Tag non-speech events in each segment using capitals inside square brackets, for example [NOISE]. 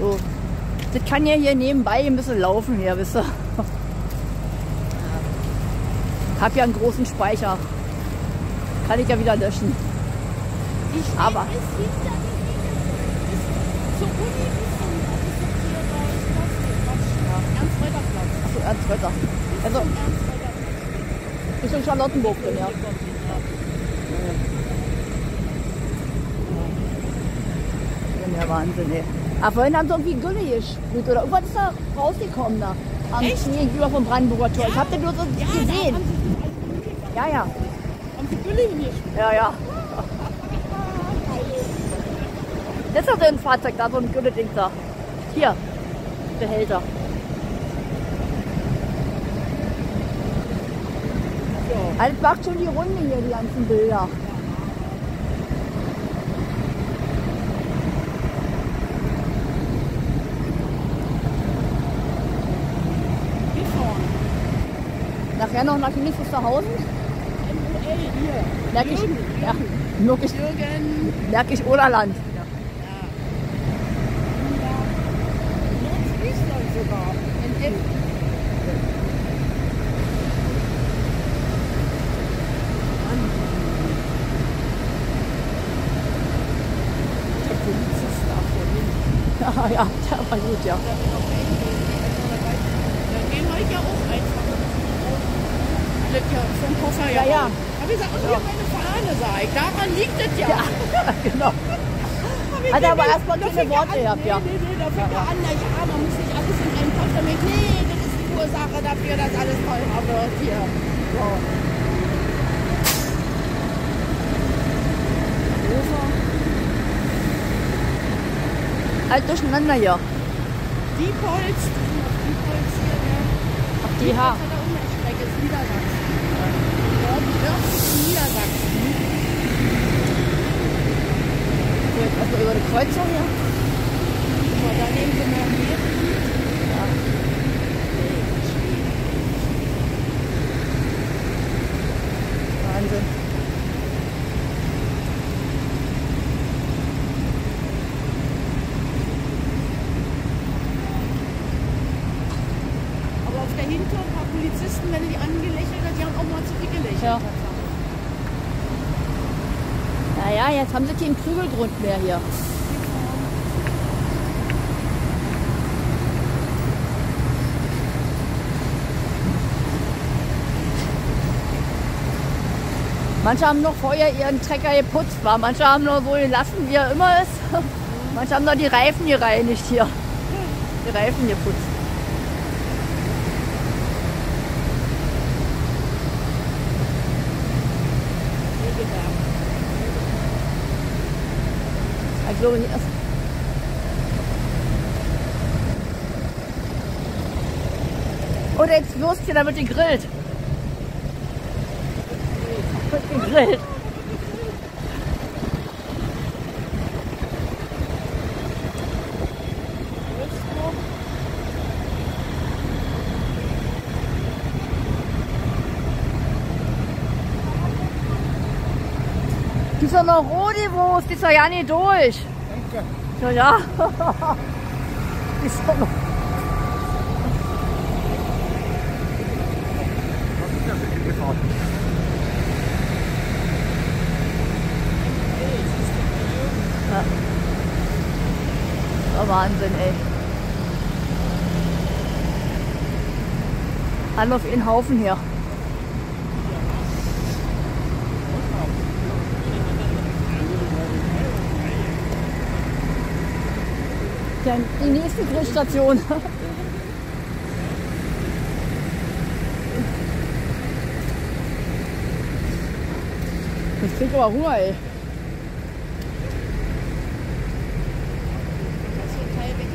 So. Das kann ja hier nebenbei ein bisschen laufen hier, wisst ihr. Hab ja einen großen Speicher. Kann ich ja wieder löschen. Steht Aber- bis bis. Achso, Ernst Reuter. Also Ernst-Reuter-Platz. Richtung Charlottenburg drin, ja. Ja, Wahnsinn, ey. Aber vorhin haben sie irgendwie Gülle gesprüht oder irgendwas ist da rausgekommen da. Am Echt? gegenüber vom Brandenburger Tor. Ich hab den nur so Ja, gesehen. Da Ja, ja. haben sie Gülle hingeschmissen. Ja, ja. Das ist doch so ein Fahrzeug da, so ein Gülle-Ding da. Hier. Behälter. Also, das macht schon die Runde hier, die ganzen Bilder. Nachher noch nach Königs Wusterhausen. MOL hier. Merke ich, ja, merke ich, merke ich Oderland. Ja. Nordfriesland sogar. In F. Der Polizist da vorhin. Ja, [LAUGHS] ja, der war gut, ja. Da bin auch Ja, ja auch einfach. Das ja vom Koffer Ja, ja. Hab ich gesagt, und hier meine Fahne sei. Daran liegt es ja. Ja, [LAUGHS] genau. Hat er aber erstmal keine Worte gehabt, ja. Nee, nee, da fängt er an, na ja, man muss nicht alles in einen Topf damit. Nee, das ist die Ursache dafür, dass alles teurer wird hier. So. Halt durcheinander hier. Hier, der Auf die H. Diepholz an der Umweltstrecke ist Niedersachsen. Dort nördlich in Niedersachsen. So, jetzt Kreuzung hier. So, da nehmen sie noch mehr. Ja. Wahnsinn. Aber auf der Hinter Polizisten, wenn die angelächelt hat, die haben auch mal zurückgelächelt. Ja. Naja, jetzt haben sie keinen Prügelgrund mehr hier. Manche haben noch vorher ihren Trecker geputzt, war. Manche haben nur so gelassen, wie er immer ist. [LAUGHS] Manche haben noch die Reifen gereinigt hier. Die Reifen geputzt. Ich glaube, hier ist. Oder jetzt Würstchen, da wird gegrillt. Gegrillt. Die ist doch noch roh, die Wurst, die ist doch ja nicht durch. Danke. Ja, ja. Die ist doch noch. Was ist das für eine Fahrt? Ja. Oh, Wahnsinn, ey. Alle auf ihren Haufen hier. Dann die nächste Grillstation. Ich [LAUGHS] krieg aber Hunger, ey. Das ist so ein Teil weg.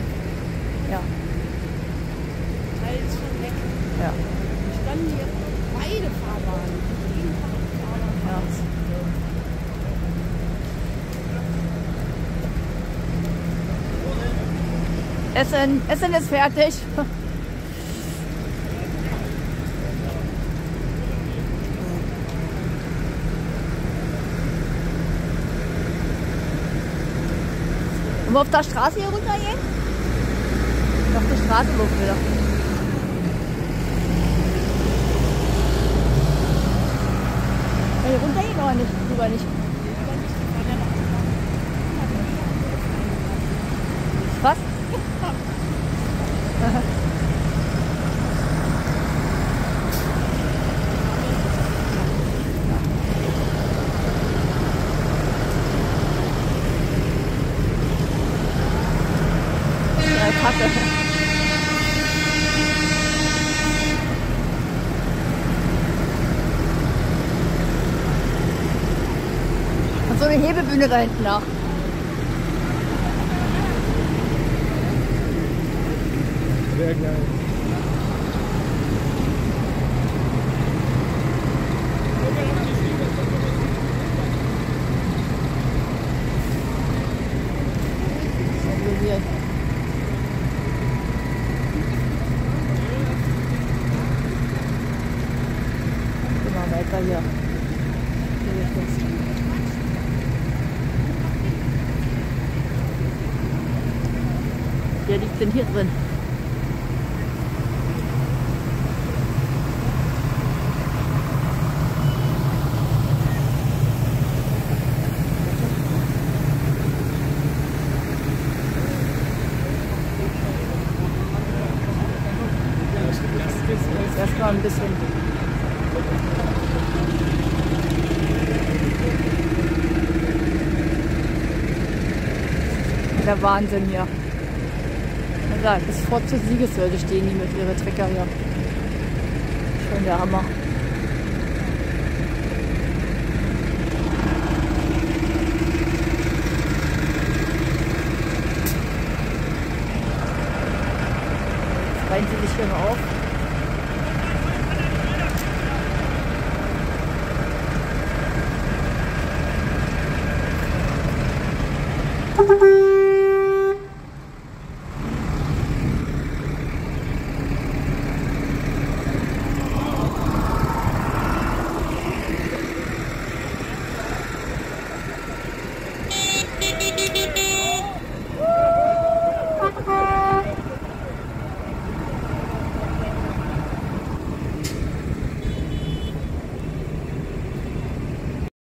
Ja, Teil ist schon weg. Ja, Wir standen hier beide Fahrbahnen. Ja. Essen, Essen ist fertig. Wollen wir auf der Straße hier runtergehen? Noch die Straße hoch wieder. Ja, Hier runter geht auch nicht, drüber nicht. Was? [LAUGHS] Drei Packe. Und so eine Hebebühne da hinten auch. Sehr geil. Mal weiter. Hier Wer liegt denn hier drin? Jetzt erstmal ein bisschen. Der Wahnsinn hier. Ja, bis vor zur Siegessäule stehen die mit ihren Trecker hier. Schon der Hammer. Jetzt reihen sie sich hier mal auf. Thank.